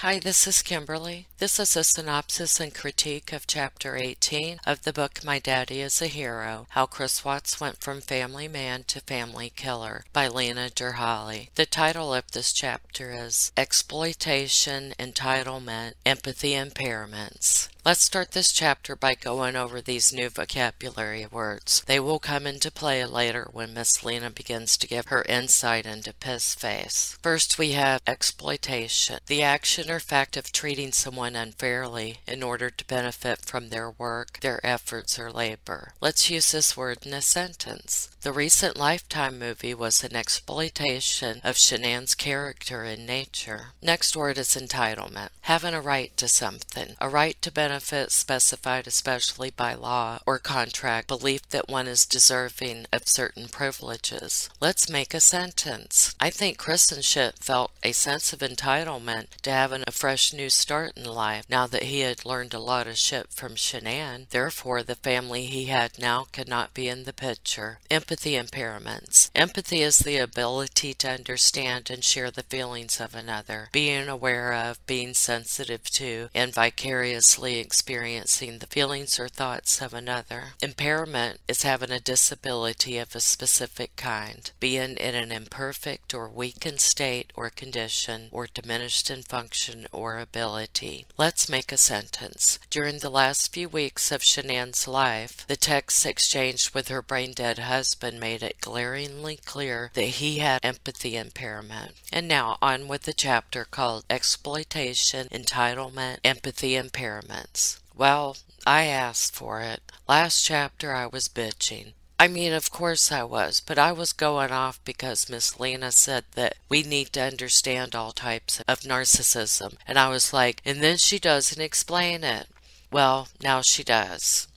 Hi, this is Kimberly. This is a synopsis and critique of Chapter 18 of the book My Daddy is a Hero How Chris Watts Went from Family Man to Family Killer by Lena Derhally. The title of this chapter is Exploitation, Entitlement, Empathy Impairments. Let's start this chapter by going over these new vocabulary words. They will come into play later when Miss Lena begins to give her insight into piss face. First, we have exploitation, the action or fact of treating someone unfairly in order to benefit from their work, their efforts, or labor. Let's use this word in a sentence. The recent Lifetime movie was an exploitation of Shanann's character in nature. Next word is entitlement, having a right to something, a right to benefit benefit specified especially by law or contract, belief that one is deserving of certain privileges. Let's make a sentence. I think Chris and felt a sense of entitlement to having a fresh new start in life now that he had learned a lot of shit from Shanann. Therefore, the family he had now could not be in the picture. Empathy impairments. Empathy is the ability to understand and share the feelings of another, being aware of, being sensitive to, and vicariously experiencing the feelings or thoughts of another. Impairment is having a disability of a specific kind, being in an imperfect or weakened state or condition, or diminished in function or ability. Let's make a sentence. During the last few weeks of Shanann's life, the texts exchanged with her brain dead husband made it glaringly clear that he had empathy impairment. And now on with the chapter called Exploitation, Entitlement, Empathy Impairment. Well, I asked for it. Last chapter I was bitching. I mean, of course I was, but I was going off because Miss Lena said that we need to understand all types of narcissism. And I was like, and then she doesn't explain it. Well, now she does.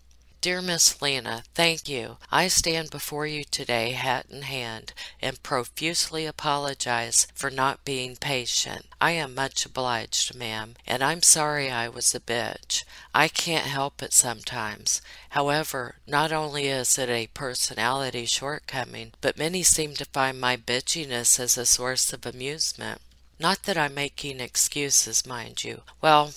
Dear Miss Lena, thank you. I stand before you today, hat in hand, and profusely apologize for not being patient. I am much obliged, ma'am, and I'm sorry I was a bitch. I can't help it sometimes. However, not only is it a personality shortcoming, but many seem to find my bitchiness as a source of amusement. Not that I'm making excuses, mind you. Well,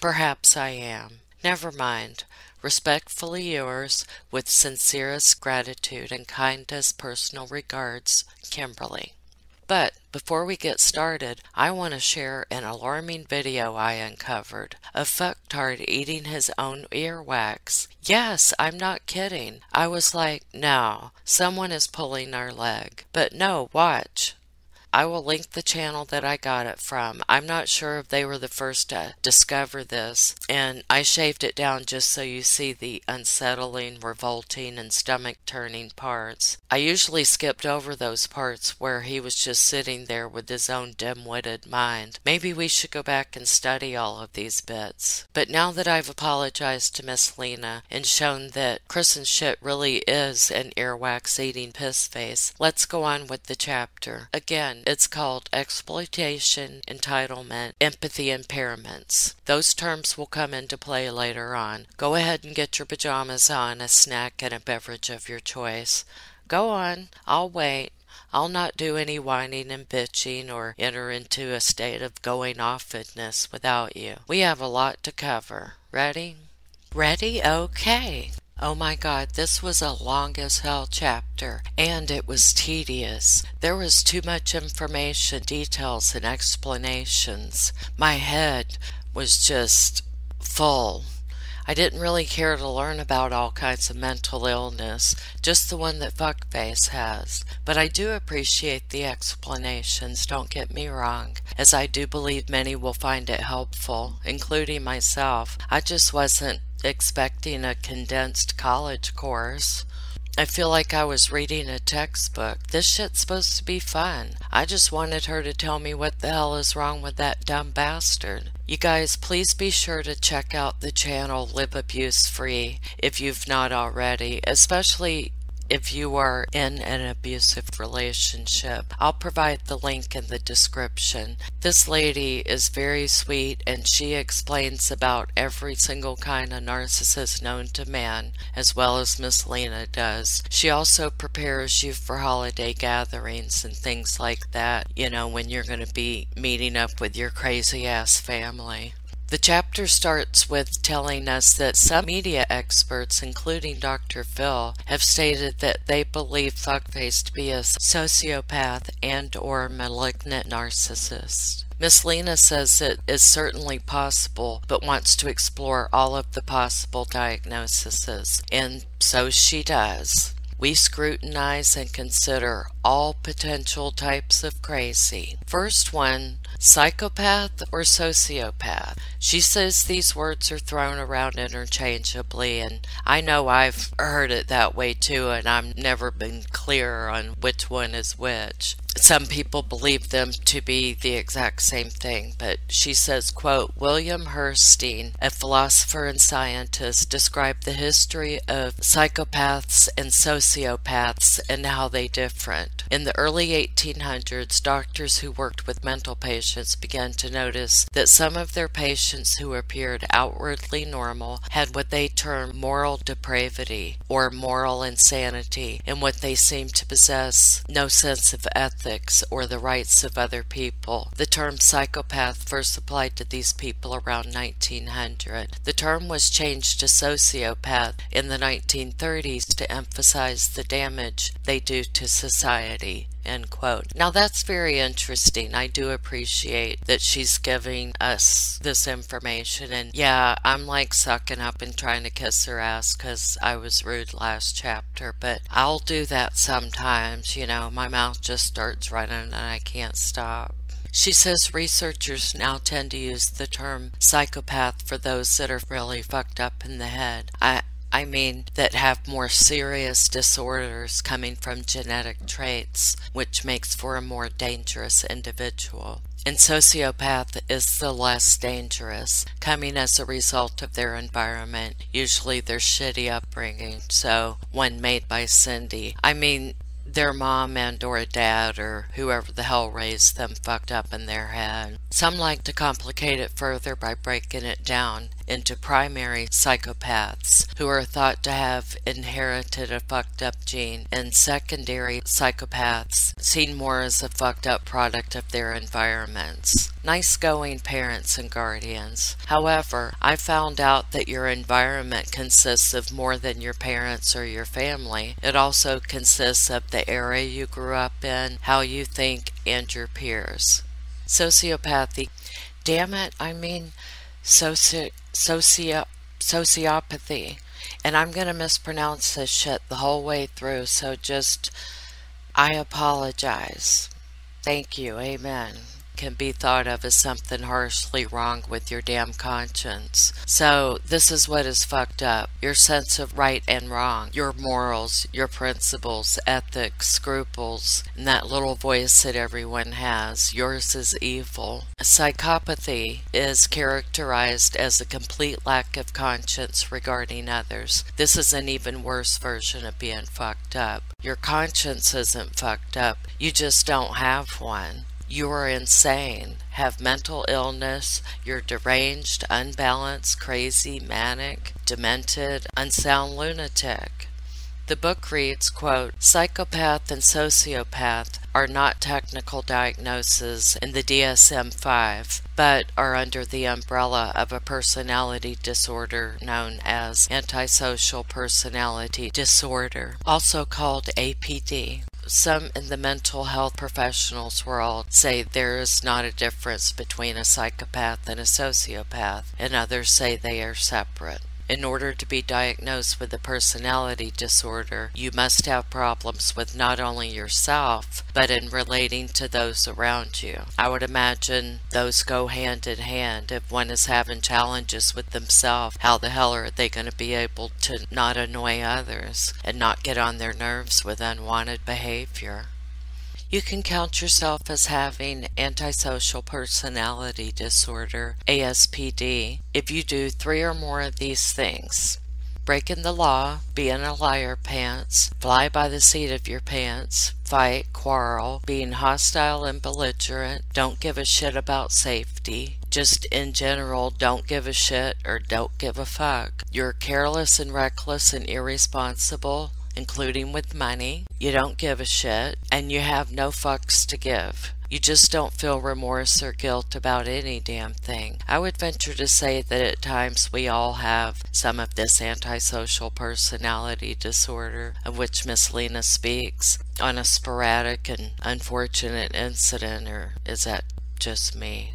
perhaps I am. Never mind. Respectfully yours, with sincerest gratitude and kindest personal regards, Kimberly. But before we get started, I want to share an alarming video I uncovered of fucktard eating his own earwax. Yes, I'm not kidding. I was like, no, someone is pulling our leg. But no, watch. I will link the channel that I got it from. I'm not sure if they were the first to discover this, and I shaved it down just so you see the unsettling, revolting, and stomach turning parts. I usually skipped over those parts where he was just sitting there with his own dim witted mind. Maybe we should go back and study all of these bits. But now that I've apologized to Miss Lena and shown that Chris and shit really is an earwax eating piss face, let's go on with the chapter. Again, it's called exploitation, entitlement, empathy impairments. Those terms will come into play later on. Go ahead and get your pajamas on, a snack, and a beverage of your choice. Go on, I'll wait. I'll not do any whining and bitching or enter into a state of going offness without you. We have a lot to cover. Ready? Ready? Okay. Oh my god, this was a long as hell chapter, and it was tedious. There was too much information, details, and explanations. My head was just full. I didn't really care to learn about all kinds of mental illness, just the one that Fuckface has. But I do appreciate the explanations, don't get me wrong, as I do believe many will find it helpful, including myself. I just wasn't expecting a condensed college course. I feel like I was reading a textbook. This shit's supposed to be fun. I just wanted her to tell me what the hell is wrong with that dumb bastard. You guys, please be sure to check out the channel Live Abuse Free if you've not already, especially if you are in an abusive relationship. I'll provide the link in the description. This lady is very sweet and she explains about every single kind of narcissist known to man, as well as Miss Lena does. She also prepares you for holiday gatherings and things like that, you know, when you're going to be meeting up with your crazy ass family. The chapter starts with telling us that some media experts, including Dr. Phil, have stated that they believe Fuckface to be a sociopath and or malignant narcissist. Miss Lena says it is certainly possible, but wants to explore all of the possible diagnoses, and so she does. We scrutinize and consider all potential types of crazy. First one, psychopath or sociopath. She says these words are thrown around interchangeably, and I know I've heard it that way too, and I've never been clear on which one is which. Some people believe them to be the exact same thing, but she says, quote, William Hirstein, a philosopher and scientist, described the history of psychopaths and sociopaths and how they different. In the early 1800s, doctors who worked with mental patients began to notice that some of their patients who appeared outwardly normal had what they termed moral depravity or moral insanity, and what they seemed to possess no sense of ethics or the rights of other people. The term psychopath first applied to these people around 1900. The term was changed to sociopath in the 1930s to emphasize the damage they do to society. End quote. Now that's very interesting. I do appreciate that she's giving us this information. And yeah, I'm like sucking up and trying to kiss her ass because I was rude last chapter, but I'll do that sometimes. You know, my mouth just starts running and I can't stop. She says researchers now tend to use the term psychopath for those that are really fucked up in the head. I, I mean, that have more serious disorders coming from genetic traits, which makes for a more dangerous individual. And sociopath is the less dangerous, coming as a result of their environment, usually their shitty upbringing. So, one made by Cindy. I mean, their mom and or dad or whoever the hell raised them fucked up in their head. Some like to complicate it further by breaking it down into primary psychopaths who are thought to have inherited a fucked up gene and secondary psychopaths seen more as a fucked up product of their environments. Nice going parents and guardians. However, I found out that your environment consists of more than your parents or your family. It also consists of the area you grew up in, how you think, and your peers. Sociopathy. Damn it, I mean, soci socio sociopathy. And I'm going to mispronounce this shit the whole way through, so just, I apologize. Thank you. Amen can be thought of as something harshly wrong with your damn conscience. So, this is what is fucked up your sense of right and wrong, your morals, your principles, ethics, scruples, and that little voice that everyone has. Yours is evil. Psychopathy is characterized as a complete lack of conscience regarding others. This is an even worse version of being fucked up. Your conscience isn't fucked up, you just don't have one. You are insane, have mental illness, you're deranged, unbalanced, crazy, manic, demented, unsound lunatic. The book reads, quote, Psychopath and sociopath are not technical diagnoses in the DSM-5, but are under the umbrella of a personality disorder known as antisocial personality disorder, also called APD. Some in the mental health professionals world say there is not a difference between a psychopath and a sociopath, and others say they are separate. In order to be diagnosed with a personality disorder, you must have problems with not only yourself, but in relating to those around you. I would imagine those go hand in hand. If one is having challenges with themselves, how the hell are they going to be able to not annoy others and not get on their nerves with unwanted behavior? You can count yourself as having antisocial personality disorder, ASPD, if you do three or more of these things. breaking the law, being a liar pants, fly by the seat of your pants, fight, quarrel, being hostile and belligerent, don't give a shit about safety, just in general don't give a shit or don't give a fuck. You're careless and reckless and irresponsible, including with money. You don't give a shit, and you have no fucks to give. You just don't feel remorse or guilt about any damn thing. I would venture to say that at times we all have some of this antisocial personality disorder of which Miss Lena speaks on a sporadic and unfortunate incident, or is that just me?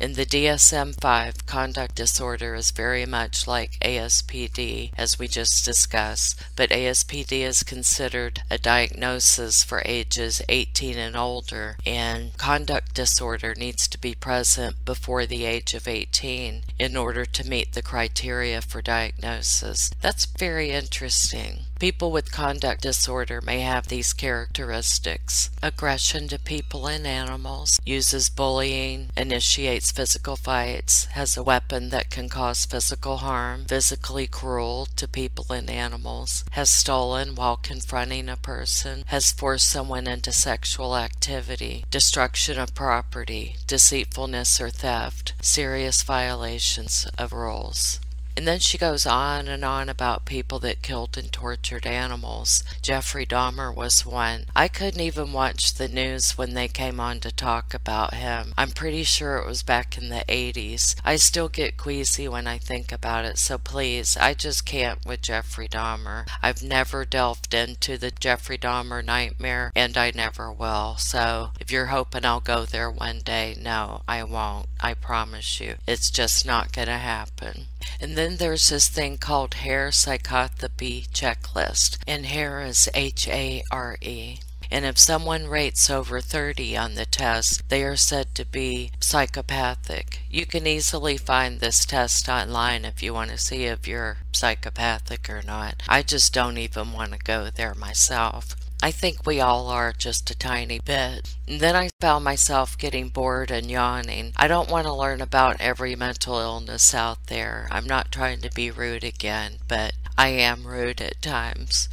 In the DSM 5, conduct disorder is very much like ASPD, as we just discussed, but ASPD is considered a diagnosis for ages 18 and older, and conduct disorder needs to be present before the age of 18 in order to meet the criteria for diagnosis. That's very interesting. People with conduct disorder may have these characteristics aggression to people and animals, uses bullying, initiates physical fights, has a weapon that can cause physical harm, physically cruel to people and animals, has stolen while confronting a person, has forced someone into sexual activity, destruction of property, deceitfulness or theft, serious violations of rules. And then she goes on and on about people that killed and tortured animals. Jeffrey Dahmer was one. I couldn't even watch the news when they came on to talk about him. I'm pretty sure it was back in the 80s. I still get queasy when I think about it, so please, I just can't with Jeffrey Dahmer. I've never delved into the Jeffrey Dahmer nightmare, and I never will. So if you're hoping I'll go there one day, no, I won't. I promise you. It's just not gonna happen. And then there's this thing called Hare psychopathy Checklist, and Hare is H A R E. And if someone rates over 30 on the test, they are said to be psychopathic. You can easily find this test online if you want to see if you're psychopathic or not. I just don't even want to go there myself. I think we all are just a tiny bit. And then I found myself getting bored and yawning. I don't want to learn about every mental illness out there. I'm not trying to be rude again, but I am rude at times.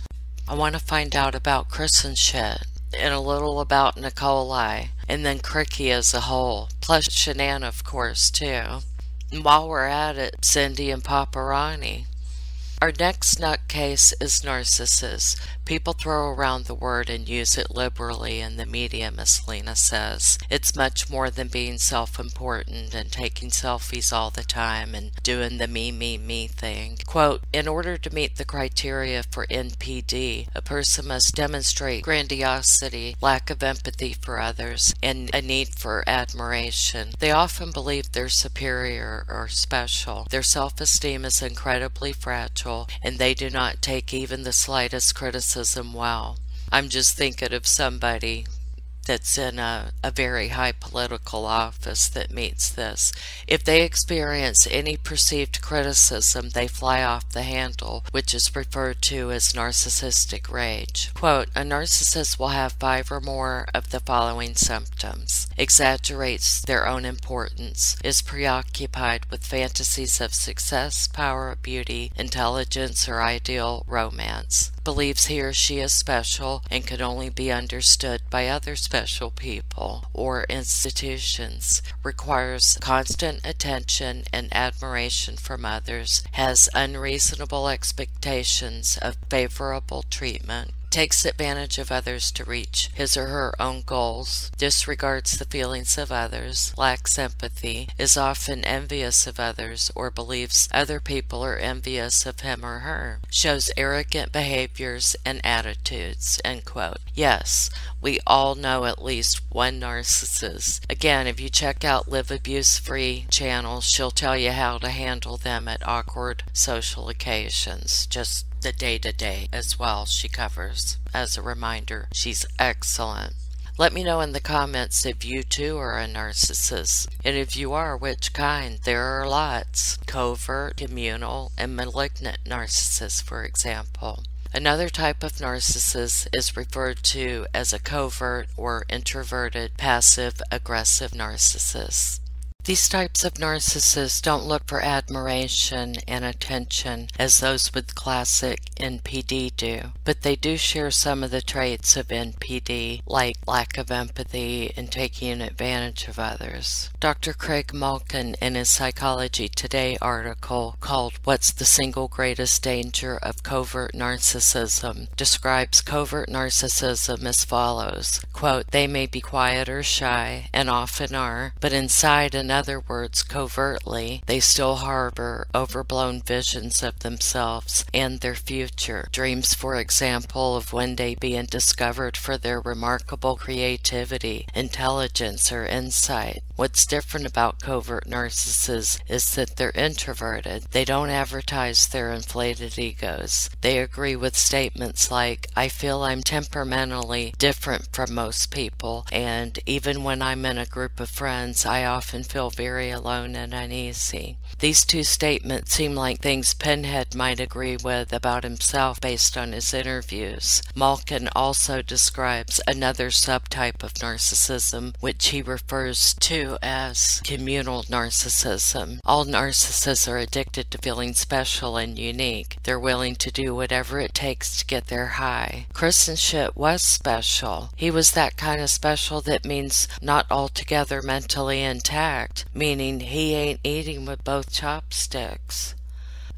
I want to find out about Chris and shit, and a little about Nikolai, and then Cricky as a whole, plus Shanann, of course, too. And while we're at it, Cindy and Papa Ronnie. Our next nutcase is narcissus. People throw around the word and use it liberally in the media, Miss Lena says. It's much more than being self important and taking selfies all the time and doing the me, me, me thing. Quote In order to meet the criteria for NPD, a person must demonstrate grandiosity, lack of empathy for others, and a need for admiration. They often believe they're superior or special. Their self esteem is incredibly fragile, and they do not take even the slightest criticism well. I'm just thinking of somebody that's in a, a very high political office that meets this. If they experience any perceived criticism, they fly off the handle, which is referred to as narcissistic rage. Quote, a narcissist will have five or more of the following symptoms. Exaggerates their own importance, is preoccupied with fantasies of success, power, beauty, intelligence, or ideal romance believes he or she is special and can only be understood by other special people or institutions, requires constant attention and admiration from others, has unreasonable expectations of favorable treatment, takes advantage of others to reach his or her own goals, disregards the feelings of others, lacks empathy, is often envious of others or believes other people are envious of him or her, shows arrogant behaviors and attitudes. Yes, we all know at least one narcissist. Again, if you check out Live Abuse Free channel, she'll tell you how to handle them at awkward social occasions. Just the day to day as well she covers. As a reminder, she's excellent. Let me know in the comments if you too are a narcissist, and if you are, which kind. There are lots covert, communal, and malignant narcissists, for example. Another type of narcissist is referred to as a covert or introverted passive aggressive narcissist. These types of narcissists don't look for admiration and attention as those with classic NPD do, but they do share some of the traits of NPD, like lack of empathy and taking advantage of others. Dr. Craig Malkin, in his Psychology Today article called What's the Single Greatest Danger of Covert Narcissism, describes covert narcissism as follows quote, They may be quiet or shy, and often are, but inside, in other words, covertly, they still harbor overblown visions of themselves and their future. Dreams, for example, of one day being discovered for their remarkable creativity, intelligence, or insight. What's different about covert narcissists is that they're introverted. They don't advertise their inflated egos. They agree with statements like, I feel I'm temperamentally different from most people, and even when I'm in a group of friends, I often feel very alone and uneasy. These two statements seem like things Pinhead might agree with about himself based on his interviews. Malkin also describes another subtype of narcissism, which he refers to as communal narcissism. All narcissists are addicted to feeling special and unique. They're willing to do whatever it takes to get their high. Schitt was special. He was that kind of special that means not altogether mentally intact, meaning he ain't eating with both chopsticks.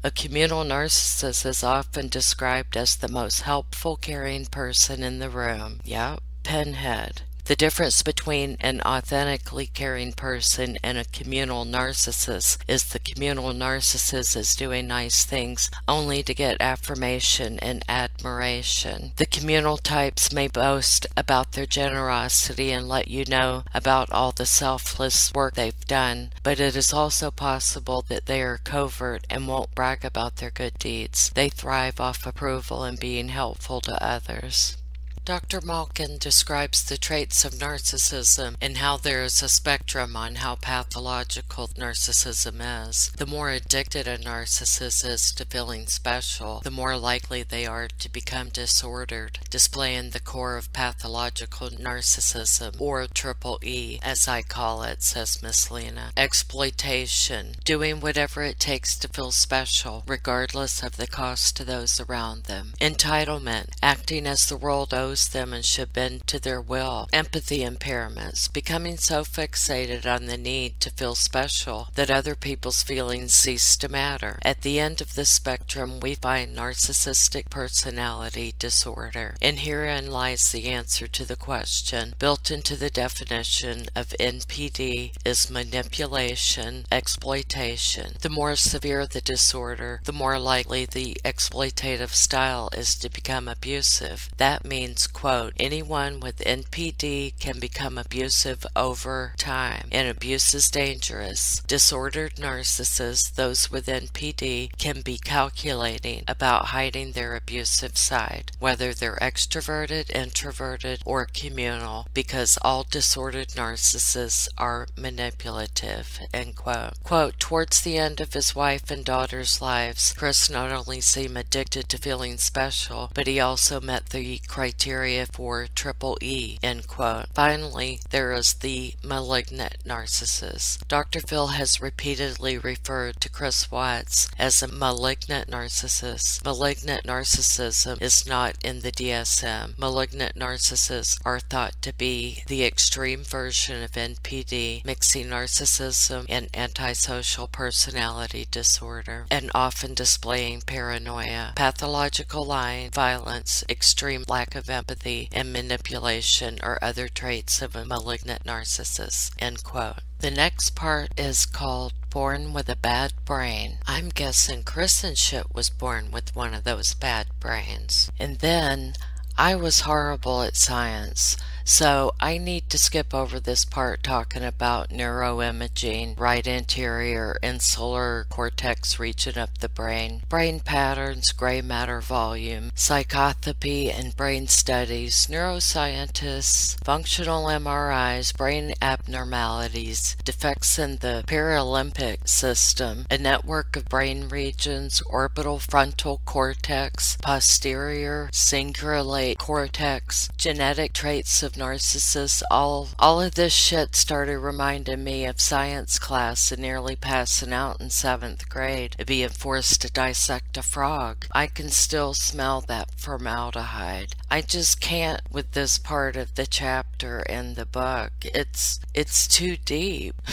A communal narcissist is often described as the most helpful, caring person in the room. Yep, Pinhead. The difference between an authentically caring person and a communal narcissist is the communal narcissist is doing nice things only to get affirmation and admiration. The communal types may boast about their generosity and let you know about all the selfless work they've done, but it is also possible that they are covert and won't brag about their good deeds. They thrive off approval and being helpful to others. Dr. Malkin describes the traits of narcissism and how there is a spectrum on how pathological narcissism is. The more addicted a narcissist is to feeling special, the more likely they are to become disordered, displaying the core of pathological narcissism, or triple E, as I call it, says Miss Lena. Exploitation, doing whatever it takes to feel special, regardless of the cost to those around them. Entitlement, acting as the world owes them and should bend to their will. Empathy impairments, becoming so fixated on the need to feel special that other people's feelings cease to matter. At the end of the spectrum, we find narcissistic personality disorder. And herein lies the answer to the question built into the definition of NPD is manipulation, exploitation. The more severe the disorder, the more likely the exploitative style is to become abusive. That means quote, anyone with NPD can become abusive over time, and abuse is dangerous. Disordered narcissists, those with NPD, can be calculating about hiding their abusive side, whether they're extroverted, introverted, or communal, because all disordered narcissists are manipulative, end quote. Quote, towards the end of his wife and daughter's lives, Chris not only seemed addicted to feeling special, but he also met the criteria criteria for triple E, end quote. Finally, there is the malignant narcissist. Dr. Phil has repeatedly referred to Chris Watts as a malignant narcissist. Malignant narcissism is not in the DSM. Malignant narcissists are thought to be the extreme version of NPD, mixing narcissism and antisocial personality disorder, and often displaying paranoia, pathological lying, violence, extreme lack of empathy empathy, and manipulation are other traits of a malignant narcissist. End quote. The next part is called Born with a Bad Brain. I'm guessing Chris Schitt was born with one of those bad brains. And then I was horrible at science. So I need to skip over this part talking about neuroimaging, right anterior insular cortex region of the brain, brain patterns, gray matter volume, psychotropy and brain studies, neuroscientists, functional MRIs, brain abnormalities, defects in the paralimbic system, a network of brain regions, orbital frontal cortex, posterior cingulate cortex, genetic traits of of narcissists, all all of this shit started reminding me of science class and nearly passing out in seventh grade, to being forced to dissect a frog. I can still smell that formaldehyde. I just can't with this part of the chapter in the book. It's it's too deep.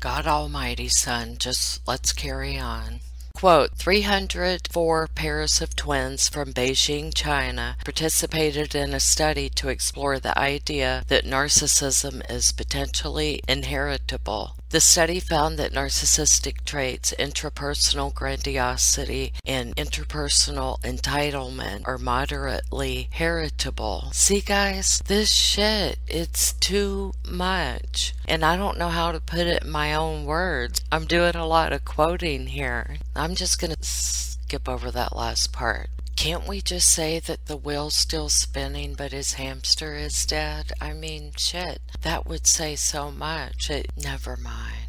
God Almighty, son, just let's carry on. Quote, 304 pairs of twins from Beijing, China participated in a study to explore the idea that narcissism is potentially inheritable. The study found that narcissistic traits, intrapersonal grandiosity, and interpersonal entitlement are moderately heritable. See, guys, this shit, it's too much. And I don't know how to put it in my own words. I'm doing a lot of quoting here. I'm just gonna skip over that last part. Can't we just say that the wheel's still spinning but his hamster is dead? I mean, shit, that would say so much. It, never mind.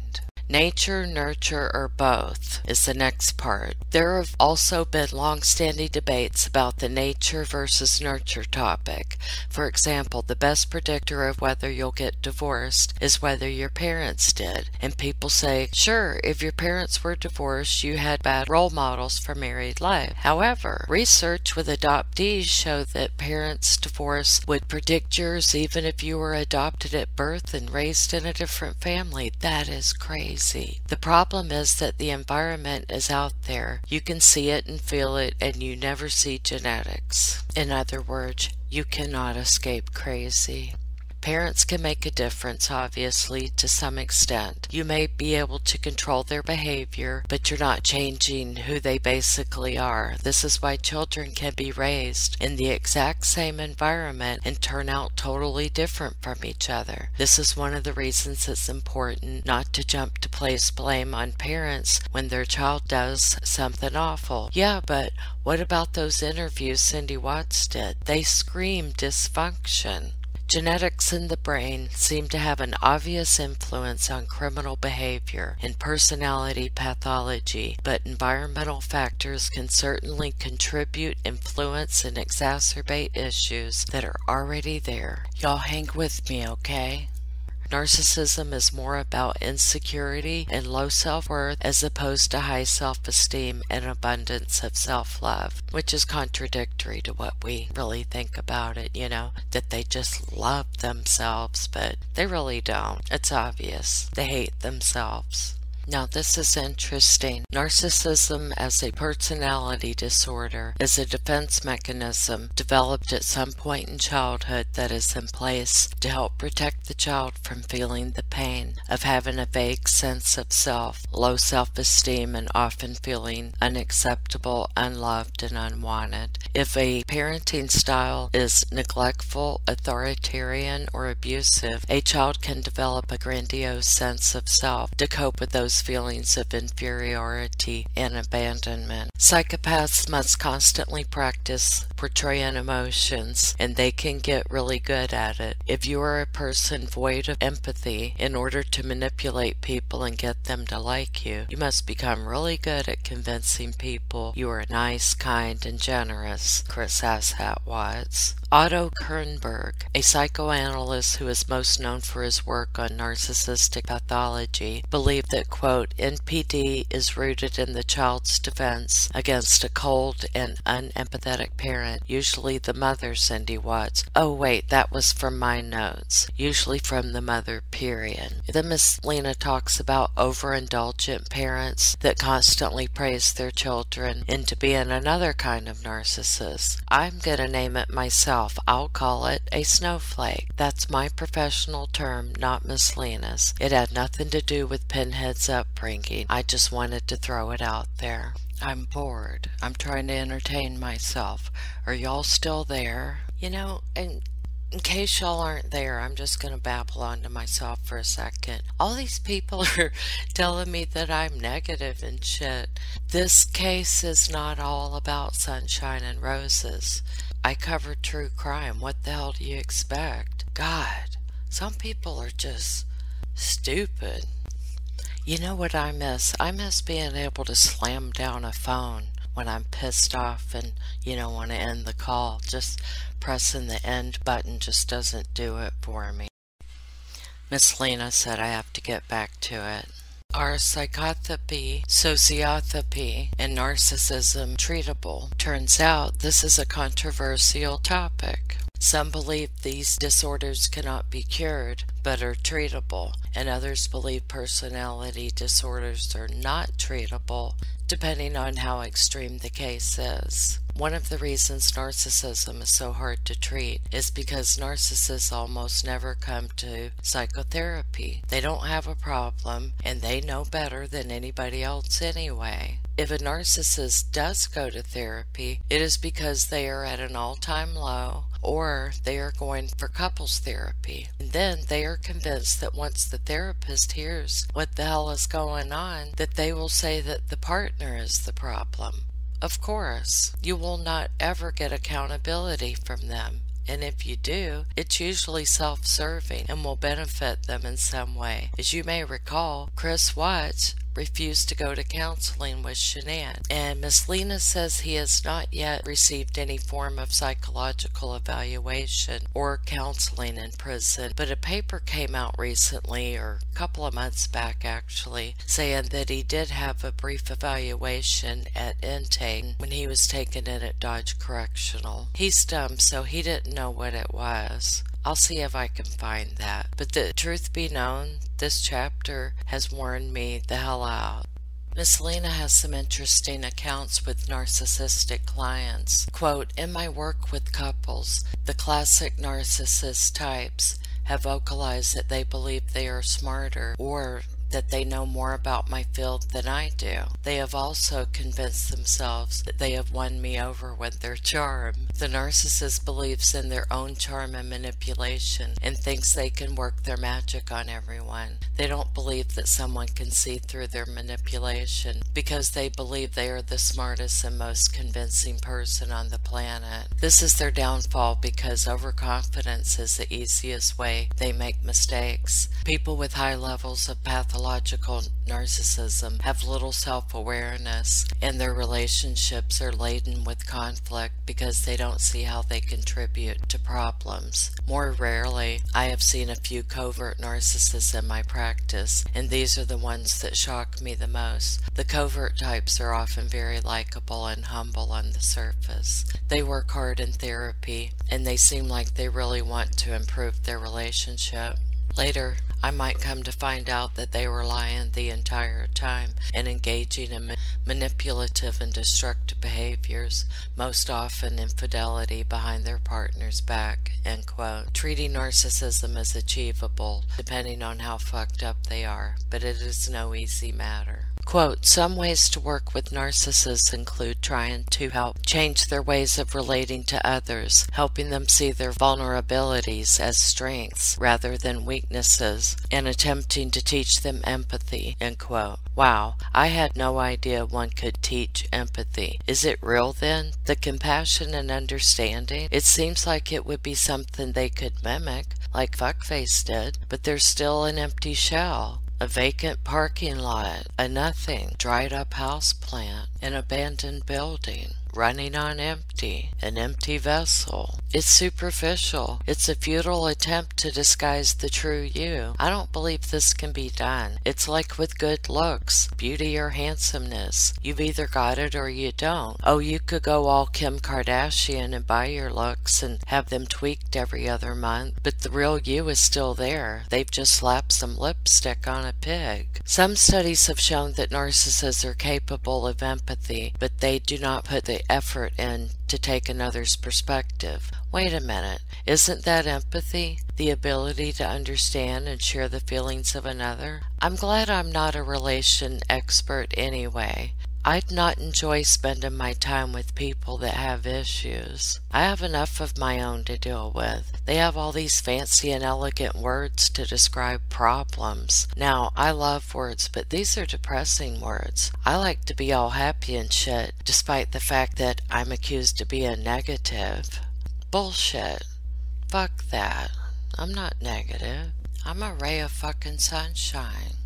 Nature, nurture, or both is the next part. There have also been long-standing debates about the nature versus nurture topic. For example, the best predictor of whether you'll get divorced is whether your parents did. And people say, sure, if your parents were divorced, you had bad role models for married life. However, research with adoptees show that parents' divorce would predict yours even if you were adopted at birth and raised in a different family. That is crazy The problem is that the environment is out there. You can see it and feel it, and you never see genetics. In other words, you cannot escape crazy. Parents can make a difference, obviously, to some extent. You may be able to control their behavior, but you're not changing who they basically are. This is why children can be raised in the exact same environment and turn out totally different from each other. This is one of the reasons it's important not to jump to place blame on parents when their child does something awful. Yeah, but what about those interviews Cindy Watts did? They scream dysfunction. Genetics in the brain seem to have an obvious influence on criminal behavior and personality pathology, but environmental factors can certainly contribute, influence, and exacerbate issues that are already there. Y'all hang with me, okay? Narcissism is more about insecurity and low self worth as opposed to high self esteem and abundance of self love, which is contradictory to what we really think about it, you know, that they just love themselves, but they really don't. It's obvious. They hate themselves. Now, this is interesting. Narcissism as a personality disorder is a defense mechanism developed at some point in childhood that is in place to help protect the child from feeling the pain of having a vague sense of self, low self esteem, and often feeling unacceptable, unloved, and unwanted. If a parenting style is neglectful, authoritarian, or abusive, a child can develop a grandiose sense of self to cope with those feelings of inferiority and abandonment. Psychopaths must constantly practice portraying emotions, and they can get really good at it. If you are a person void of empathy, in order to manipulate people and get them to like you, you must become really good at convincing people you are nice, kind, and generous. Chris Asshat Watts. Otto Kernberg, a psychoanalyst who is most known for his work on narcissistic pathology, believed that, quote, NPD is rooted in the child's defense against a cold and unempathetic parent, usually the mother, Cindy Watts. Oh, wait, that was from my notes. Usually from the mother, period. Then Miss Lena talks about overindulgent parents that constantly praise their children into being another kind of narcissist. I'm going to name it myself myself, I'll call it a snowflake. That's my professional term, not Miss Lena's. It had nothing to do with Pinhead's upbringing. I just wanted to throw it out there. I'm bored. I'm trying to entertain myself. Are y'all still there? You know, and in case y'all aren't there, I'm just going to babble on to myself for a second. All these people are telling me that I'm negative and shit. This case is not all about sunshine and roses. I cover true crime. What the hell do you expect? God, some people are just stupid. You know what I miss? I miss being able to slam down a phone when I'm pissed off and, you know, want to end the call. Just pressing the end button just doesn't do it for me. Miss Lena said I have to get back to it. Are psychopathy, sociopathy, and narcissism treatable? Turns out this is a controversial topic. Some believe these disorders cannot be cured but are treatable, and others believe personality disorders are not treatable depending on how extreme the case is. One of the reasons narcissism is so hard to treat is because narcissists almost never come to psychotherapy. They don't have a problem and they know better than anybody else anyway. If a narcissist does go to therapy, it is because they are at an all time low or they are going for couples therapy. And then they are convinced that once the therapist hears what the hell is going on, that they will say that the partner is the problem. Of course, you will not ever get accountability from them. And if you do, it's usually self serving and will benefit them in some way. As you may recall, Chris Watts refused to go to counseling with Shanann. And Miss Lena says he has not yet received any form of psychological evaluation or counseling in prison. But a paper came out recently, or a couple of months back actually, saying that he did have a brief evaluation at intake when he was taken in at Dodge Correctional. He's dumb, so he didn't know what it was. I'll see if I can find that. But the truth be known, this chapter has worn me the hell out. Miss Lena has some interesting accounts with narcissistic clients. Quote, In my work with couples, the classic narcissist types have vocalized that they believe they are smarter or that they know more about my field than I do. They have also convinced themselves that they have won me over with their charm. The narcissist believes in their own charm and manipulation and thinks they can work their magic on everyone. They don't believe that someone can see through their manipulation because they believe they are the smartest and most convincing person on the planet. This is their downfall because overconfidence is the easiest way they make mistakes. People with high levels of pathological pathological narcissism have little self awareness, and their relationships are laden with conflict because they don't see how they contribute to problems. More rarely, I have seen a few covert narcissists in my practice, and these are the ones that shock me the most. The covert types are often very likable and humble on the surface. They work hard in therapy, and they seem like they really want to improve their relationship. Later, I might come to find out that they were lying the entire time and engaging in manipulative and destructive behaviors, most often infidelity behind their partner's back. Treating narcissism is achievable, depending on how fucked up they are, but it is no easy matter. Quote, some ways to work with narcissists include trying to help change their ways of relating to others, helping them see their vulnerabilities as strengths rather than weaknesses, and attempting to teach them empathy, end quote. Wow, I had no idea one could teach empathy. Is it real then? The compassion and understanding? It seems like it would be something they could mimic, like Fuckface did, but there's still an empty shell a vacant parking lot, a nothing, dried up house plant, an abandoned building running on empty, an empty vessel. It's superficial. It's a futile attempt to disguise the true you. I don't believe this can be done. It's like with good looks, beauty or handsomeness. You've either got it or you don't. Oh, you could go all Kim Kardashian and buy your looks and have them tweaked every other month, but the real you is still there. They've just slapped some lipstick on a pig. Some studies have shown that narcissists are capable of empathy, but they do not put the effort in to take another's perspective. Wait a minute, isn't that empathy? The ability to understand and share the feelings of another? I'm glad I'm not a relation expert anyway. I'd not enjoy spending my time with people that have issues. I have enough of my own to deal with. They have all these fancy and elegant words to describe problems. Now, I love words, but these are depressing words. I like to be all happy and shit, despite the fact that I'm accused of being negative. Bullshit. Fuck that. I'm not negative. I'm a ray of fucking sunshine.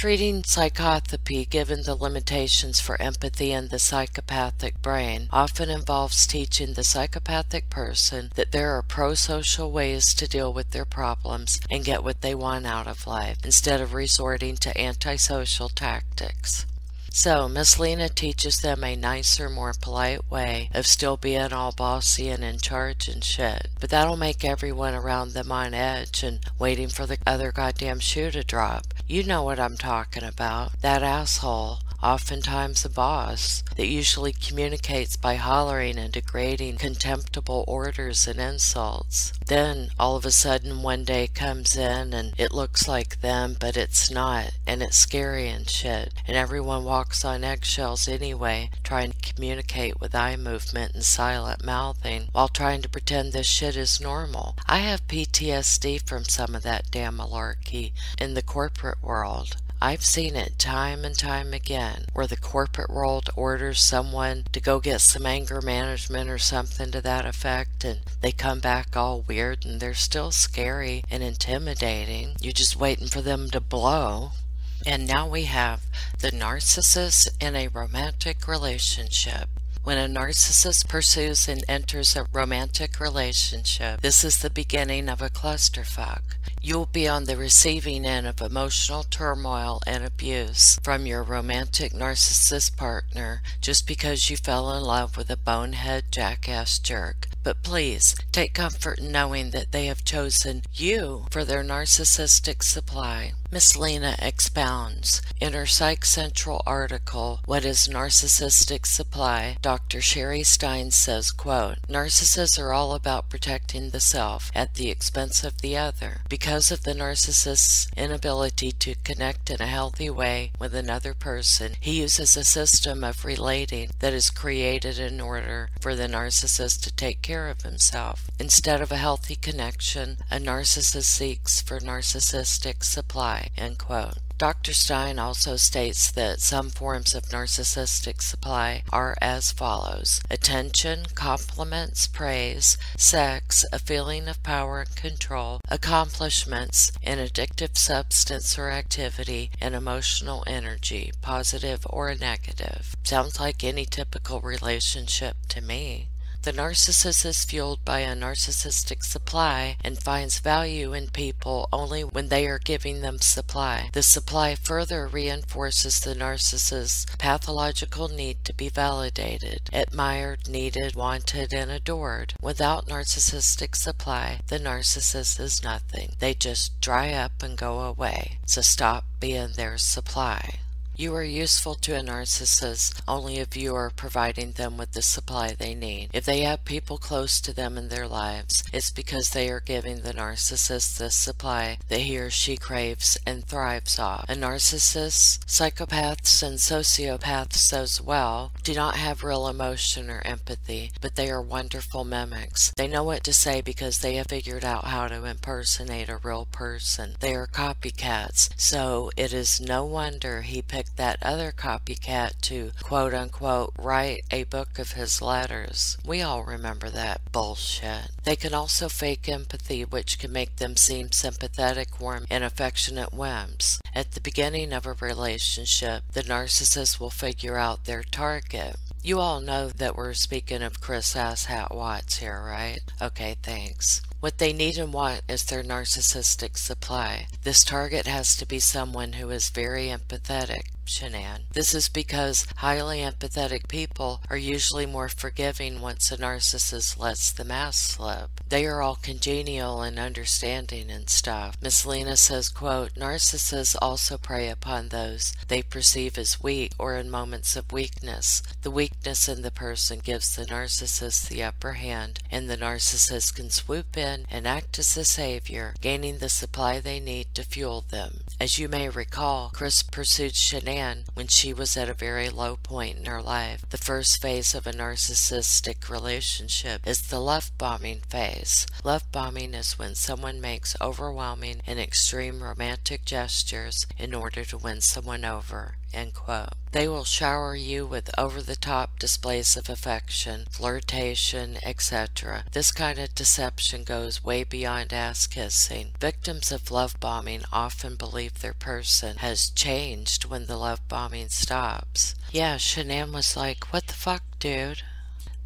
Treating psychopathy, given the limitations for empathy in the psychopathic brain, often involves teaching the psychopathic person that there are pro social ways to deal with their problems and get what they want out of life, instead of resorting to antisocial tactics. So, Miss Lena teaches them a nicer, more polite way of still being all bossy and in charge and shit. But that'll make everyone around them on edge and waiting for the other goddamn shoe to drop. You know what I'm talking about. That asshole oftentimes a boss, that usually communicates by hollering and degrading contemptible orders and insults. Then all of a sudden one day comes in and it looks like them, but it's not, and it's scary and shit. And everyone walks on eggshells anyway, trying to communicate with eye movement and silent mouthing while trying to pretend this shit is normal. I have PTSD from some of that damn malarkey in the corporate world. I've seen it time and time again where the corporate world orders someone to go get some anger management or something to that effect, and they come back all weird and they're still scary and intimidating. You're just waiting for them to blow. And now we have the narcissist in a romantic relationship. When a narcissist pursues and enters a romantic relationship, this is the beginning of a clusterfuck. You'll be on the receiving end of emotional turmoil and abuse from your romantic narcissist partner just because you fell in love with a bonehead jackass jerk. But please take comfort in knowing that they have chosen you for their narcissistic supply. Miss Lena expounds. In her Psych Central article, What is Narcissistic Supply? Dr. Sharie Stines says, quote, Narcissists are all about protecting the self at the expense of the other. Because of the narcissist's inability to connect in a healthy way with another person, he uses a system of relating that is created in order for the narcissist to take care of himself. Instead of a healthy connection, a narcissist seeks for narcissistic supply. End quote. Dr. Stines also states that some forms of narcissistic supply are as follows attention, compliments, praise, sex, a feeling of power and control, accomplishments, an addictive substance or activity, and emotional energy, positive or negative. Sounds like any typical relationship to me. The narcissist is fueled by a narcissistic supply and finds value in people only when they are giving them supply. The supply further reinforces the narcissist's pathological need to be validated, admired, needed, wanted, and adored. Without narcissistic supply, the narcissist is nothing. They just dry up and go away. So stop being their supply. You are useful to a narcissist only if you are providing them with the supply they need. If they have people close to them in their lives, it's because they are giving the narcissist the supply that he or she craves and thrives off. A narcissist, psychopaths, and sociopaths as well do not have real emotion or empathy, but they are wonderful mimics. They know what to say because they have figured out how to impersonate a real person. They are copycats, so it is no wonder he picked that other copycat to quote unquote write a book of his letters. We all remember that bullshit. They can also fake empathy, which can make them seem sympathetic, warm, and affectionate wimps. At the beginning of a relationship, the narcissist will figure out their target. You all know that we're speaking of Chris Asshat Watts here, right? Okay, thanks. What they need and want is their narcissistic supply. This target has to be someone who is very empathetic, Shanann. This is because highly empathetic people are usually more forgiving once a narcissist lets the mask slip. They are all congenial and understanding and stuff. Miss Lena says, quote, Narcissists also prey upon those they perceive as weak or in moments of weakness. The weakness in the person gives the narcissist the upper hand, and the narcissist can swoop in and act as the savior, gaining the supply they need to fuel them. As you may recall, Chris pursued Shanann when she was at a very low point in her life. The first phase of a narcissistic relationship is the love bombing phase. Love bombing is when someone makes overwhelming and extreme romantic gestures in order to win someone over End quote. They will shower you with over the top displays of affection, flirtation, etc. This kind of deception goes way beyond ass kissing. Victims of love bombing often believe their person has changed when the love bombing stops. Yeah, Shanann was like, What the fuck, dude?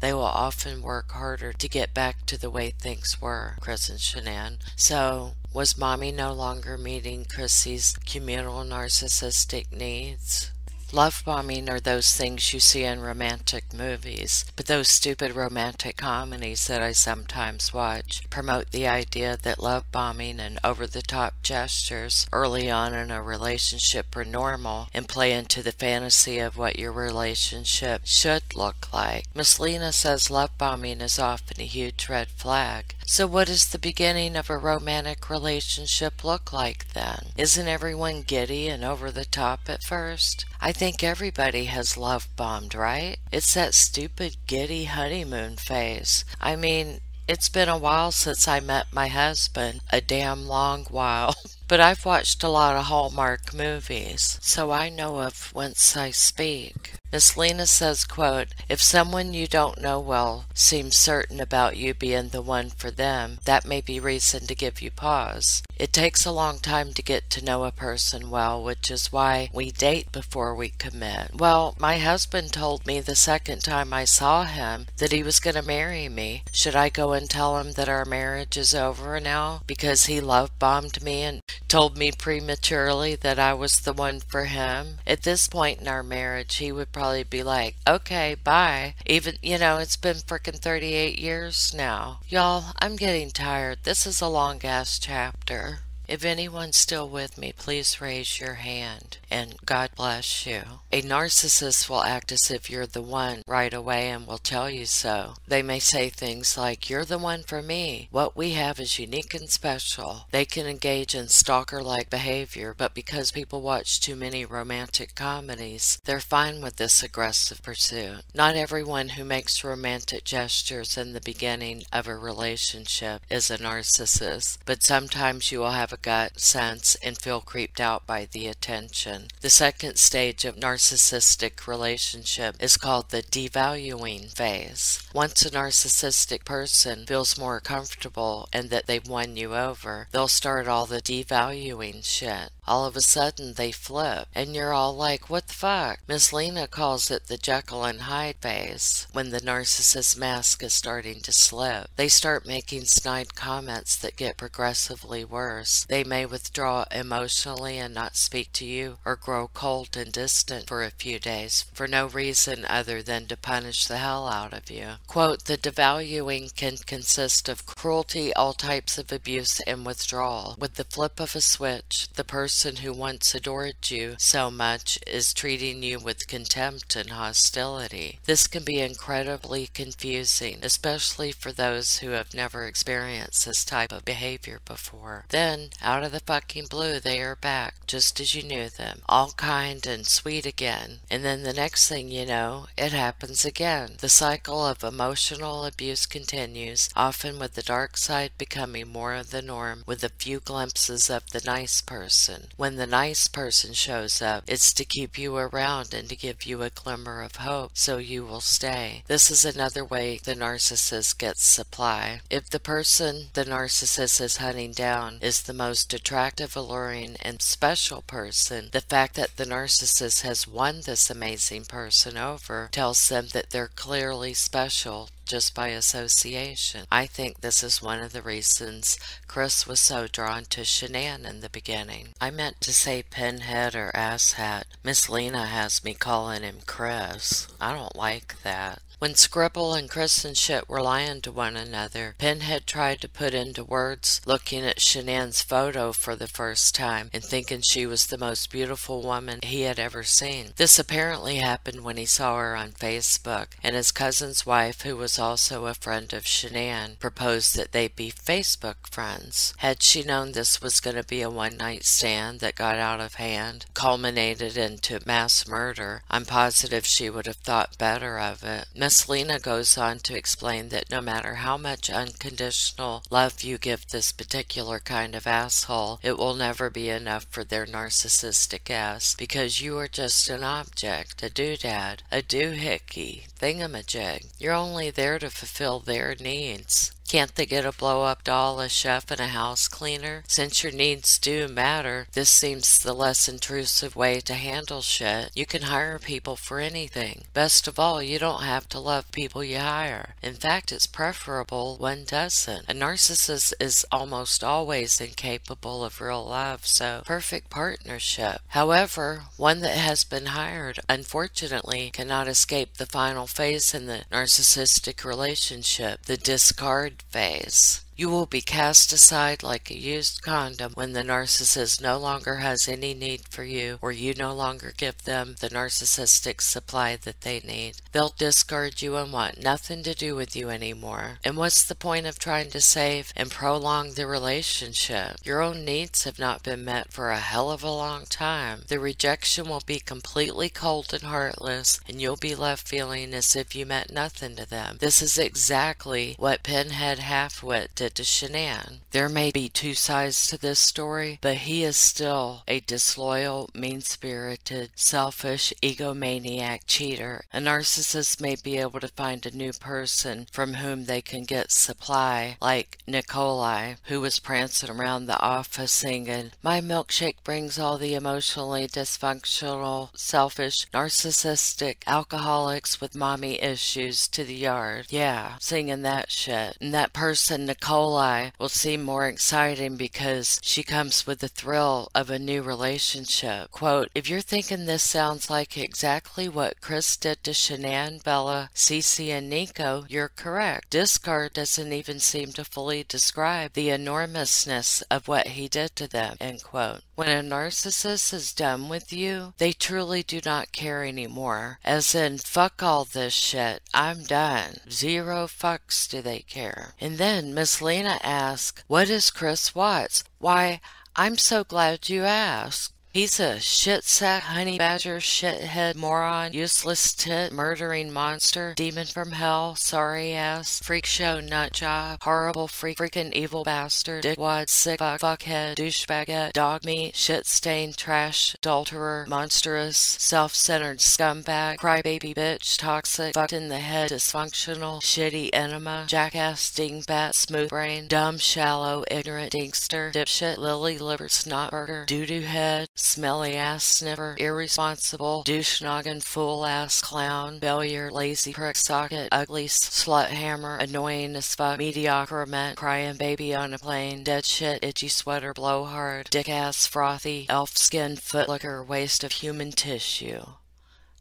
They will often work harder to get back to the way things were, Chris and Shanann. So, was mommy no longer meeting Chrissy's communal narcissistic needs? Love bombing are those things you see in romantic movies, but those stupid romantic comedies that I sometimes watch promote the idea that love bombing and over the top gestures early on in a relationship are normal and play into the fantasy of what your relationship should look like. Miss Lena says love bombing is often a huge red flag. So, what does the beginning of a romantic relationship look like then? Isn't everyone giddy and over the top at first? I think everybody has love bombed, right? It's that stupid giddy honeymoon phase. I mean, it's been a while since I met my husband, a damn long while. but I've watched a lot of Hallmark movies, so I know of whence I speak. Miss Lena says, quote, If someone you don't know well seems certain about you being the one for them, that may be reason to give you pause. It takes a long time to get to know a person well, which is why we date before we commit. Well, my husband told me the second time I saw him that he was going to marry me. Should I go and tell him that our marriage is over now because he love bombed me and told me prematurely that I was the one for him? At this point in our marriage, he would probably be like, okay, bye. Even, you know, it's been frickin' 38 years now. Y'all, I'm getting tired. This is a long ass chapter. If anyone's still with me, please raise your hand and God bless you. A narcissist will act as if you're the one right away and will tell you so. They may say things like, You're the one for me. What we have is unique and special. They can engage in stalker like behavior, but because people watch too many romantic comedies, they're fine with this aggressive pursuit. Not everyone who makes romantic gestures in the beginning of a relationship is a narcissist, but sometimes you will have gut sense and feel creeped out by the attention. The second stage of narcissistic relationship is called the devaluing phase. Once a narcissistic person feels more comfortable and that they've won you over, they'll start all the devaluing shit all of a sudden they flip, and you're all like, what the fuck? Miss Lena calls it the Jekyll and Hyde phase, when the narcissist mask is starting to slip. They start making snide comments that get progressively worse. They may withdraw emotionally and not speak to you, or grow cold and distant for a few days, for no reason other than to punish the hell out of you. Quote, the devaluing can consist of cruelty, all types of abuse, and withdrawal. With the flip of a switch, the person person who once adored you so much is treating you with contempt and hostility. This can be incredibly confusing, especially for those who have never experienced this type of behavior before. Then, out of the fucking blue, they are back, just as you knew them, all kind and sweet again. And then the next thing you know, it happens again. The cycle of emotional abuse continues, often with the dark side becoming more of the norm, with a few glimpses of the nice person. When the nice person shows up, it's to keep you around and to give you a glimmer of hope so you will stay. This is another way the narcissist gets supply. If the person the narcissist is hunting down is the most attractive, alluring, and special person, the fact that the narcissist has won this amazing person over tells them that they're clearly special just by association. I think this is one of the reasons Chris was so drawn to Shanann in the beginning. I meant to say pinhead or asshat. Miss Lena has me calling him Chris. I don't like that. When Scribble and Chris and shit were lying to one another, Pinhead tried to put into words looking at Shanann's photo for the first time and thinking she was the most beautiful woman he had ever seen. This apparently happened when he saw her on Facebook, and his cousin's wife, who was also a friend of Shanann, proposed that they be Facebook friends. Had she known this was going to be a one night stand that got out of hand, culminated into mass murder, I'm positive she would have thought better of it. Miss Lena goes on to explain that no matter how much unconditional love you give this particular kind of asshole, it will never be enough for their narcissistic ass because you are just an object, a doodad, a doohickey, thingamajig. You're only there to fulfill their needs. Can't they get a blow up doll, a chef, and a house cleaner? Since your needs do matter, this seems the less intrusive way to handle shit. You can hire people for anything. Best of all, you don't have to love people you hire. In fact, it's preferable one doesn't. A narcissist is almost always incapable of real love, so perfect partnership. However, one that has been hired, unfortunately, cannot escape the final phase in the narcissistic relationship, the discard phase. You will be cast aside like a used condom when the narcissist no longer has any need for you or you no longer give them the narcissistic supply that they need. They'll discard you and want nothing to do with you anymore. And what's the point of trying to save and prolong the relationship? Your own needs have not been met for a hell of a long time. The rejection will be completely cold and heartless, and you'll be left feeling as if you meant nothing to them. This is exactly what Pinhead Halfwit did to Shanann. There may be two sides to this story, but he is still a disloyal, mean spirited, selfish, egomaniac cheater. A narcissist may be able to find a new person from whom they can get supply, like Nikolai, who was prancing around the office singing, My milkshake brings all the emotionally dysfunctional, selfish, narcissistic alcoholics with mommy issues to the yard. Yeah, singing that shit. And that person, Nichol, Nikolai will seem more exciting because she comes with the thrill of a new relationship. Quote, if you're thinking this sounds like exactly what Chris did to Shanann, Bella, Cece, and Nico, you're correct. Discard doesn't even seem to fully describe the enormousness of what he did to them, end quote. When a narcissist is done with you, they truly do not care anymore. As in, fuck all this shit, I'm done. Zero fucks do they care. And then Miss Lena asks, What is Chris Watts? Why, I'm so glad you asked. He's a shit sack, honey badger, shithead, moron, useless tit, murdering monster, demon from hell, sorry ass, freak show nut job, horrible freak, freaking evil bastard, dickwad, sick fuck, fuckhead, douchebagette, eh, dog meat, shit stained, trash, adulterer, monstrous, self centered scumbag, crybaby bitch, toxic, fucked in the head, dysfunctional, shitty enema, jackass, dingbat, smooth brain, dumb, shallow, ignorant, dinkster, dipshit, lily liver, snotburger, doo doo head, smelly ass sniffer, irresponsible, douche noggin, fool ass clown, failure, lazy prick socket, ugly slut hammer, annoying as fuck, mediocre ment, crying baby on a plane, dead shit, itchy sweater, blowhard, dick ass, frothy, elf skin, footlicker, waste of human tissue.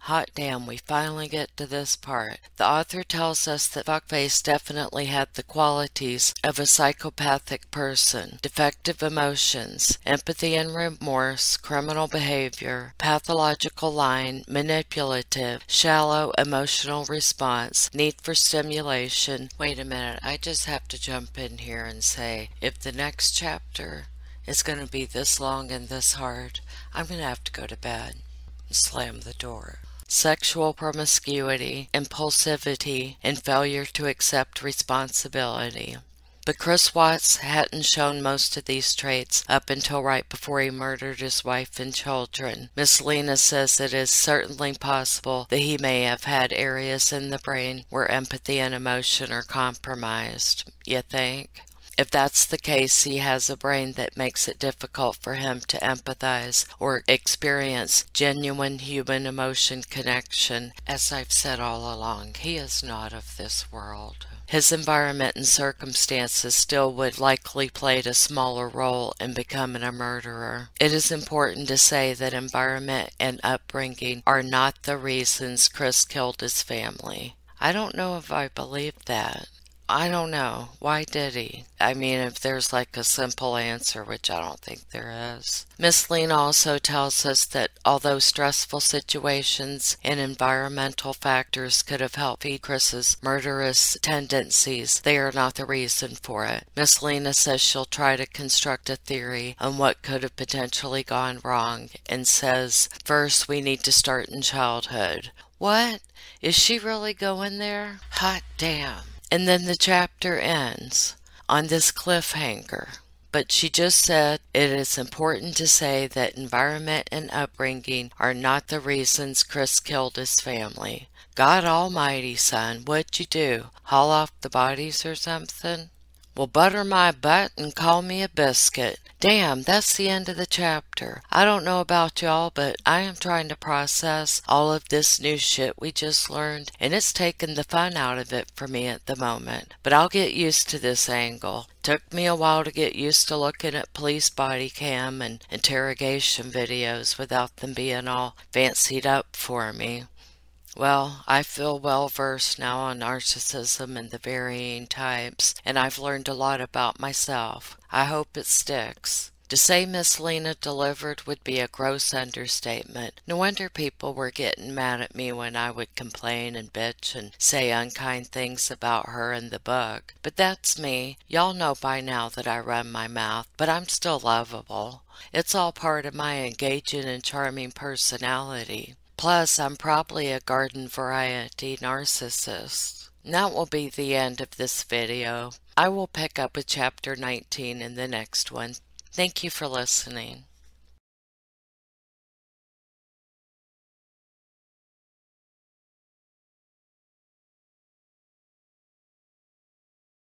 Hot damn, we finally get to this part. The author tells us that Fuckface definitely had the qualities of a psychopathic person defective emotions, empathy and remorse, criminal behavior, pathological lying, manipulative, shallow emotional response, need for stimulation. Wait a minute, I just have to jump in here and say if the next chapter is going to be this long and this hard, I'm going to have to go to bed and slam the door sexual promiscuity, impulsivity, and failure to accept responsibility. But Chris Watts hadn't shown most of these traits up until right before he murdered his wife and children. Miss Lena says it is certainly possible that he may have had areas in the brain where empathy and emotion are compromised. You think? If that's the case, he has a brain that makes it difficult for him to empathize or experience genuine human emotion connection. As I've said all along, he is not of this world. His environment and circumstances still would likely played a smaller role in becoming a murderer. It is important to say that environment and upbringing are not the reasons Chris killed his family. I don't know if I believe that. I don't know. Why did he? I mean, if there's like a simple answer, which I don't think there is. Miss Lena also tells us that although stressful situations and environmental factors could have helped feed Chris's murderous tendencies, they are not the reason for it. Miss Lena says she'll try to construct a theory on what could have potentially gone wrong and says, first, we need to start in childhood. What? Is she really going there? Hot damn. And then the chapter ends on this cliffhanger. But she just said it is important to say that environment and upbringing are not the reasons Chris killed his family. God Almighty, son, what'd you do? Haul off the bodies or something? Well, butter my butt and call me a biscuit. Damn, that's the end of the chapter. I don't know about y'all, but I am trying to process all of this new shit we just learned, and it's taking the fun out of it for me at the moment. But I'll get used to this angle. Took me a while to get used to looking at police body cam and interrogation videos without them being all fancied up for me. Well, I feel well versed now on narcissism and the varying types, and I've learned a lot about myself. I hope it sticks. To say Miss Lena delivered would be a gross understatement. No wonder people were getting mad at me when I would complain and bitch and say unkind things about her in the book. But that's me. Y'all know by now that I run my mouth, but I'm still lovable. It's all part of my engaging and charming personality. Plus, I'm probably a garden variety narcissist. That will be the end of this video. I will pick up with chapter 19 in the next one. Thank you for listening.